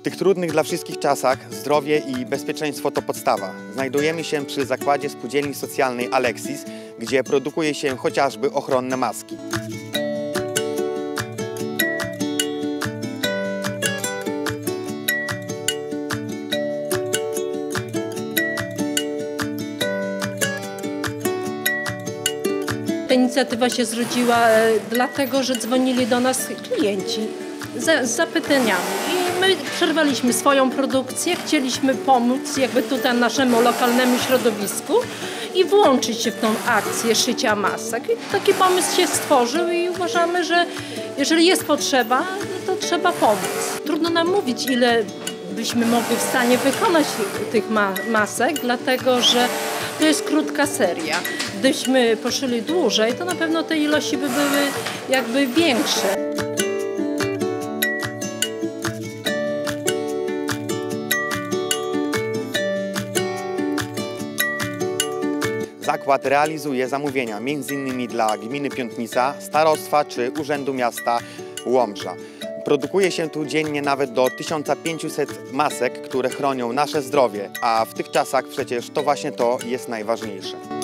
W tych trudnych dla wszystkich czasach zdrowie i bezpieczeństwo to podstawa. Znajdujemy się przy zakładzie spółdzielni socjalnej Alexis, gdzie produkuje się chociażby ochronne maski. Ta inicjatywa się zrodziła e, dlatego, że dzwonili do nas klienci z, z zapytaniami. My przerwaliśmy swoją produkcję, chcieliśmy pomóc jakby tutaj naszemu lokalnemu środowisku i włączyć się w tą akcję szycia masek. I taki pomysł się stworzył i uważamy, że jeżeli jest potrzeba, to trzeba pomóc. Trudno nam mówić, ile byśmy mogli w stanie wykonać tych ma masek, dlatego że to jest krótka seria. Gdybyśmy poszyli dłużej, to na pewno te ilości by były jakby większe. Zakład realizuje zamówienia m.in. dla gminy Piątnica, starostwa czy Urzędu Miasta Łomża. Produkuje się tu dziennie nawet do 1500 masek, które chronią nasze zdrowie, a w tych czasach przecież to właśnie to jest najważniejsze.